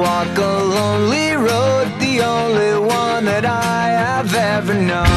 walk a lonely road, the only one that I have ever known.